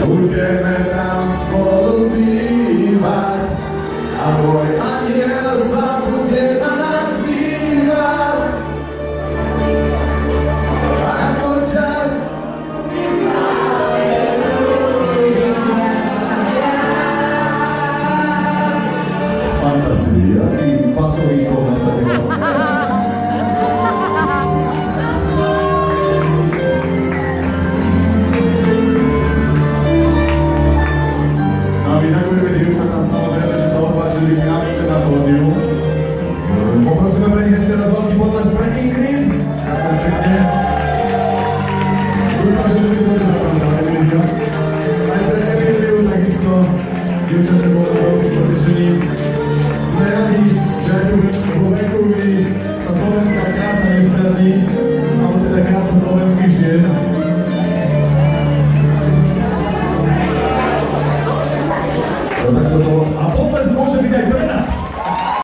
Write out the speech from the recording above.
Budeme tam spolu bývať a môj Fantasia e passou o entorno nessa A mina który będzie już na samą że zauważyli klamce na podium. Poprosimy Brenię jeszcze raz walki pod nas Breni Green. Pięknie. Kurwa, że sobie to zapraszamy, Emilia. Ale Emil był takisto. Dziewczę se było do podwyżyni. January, you.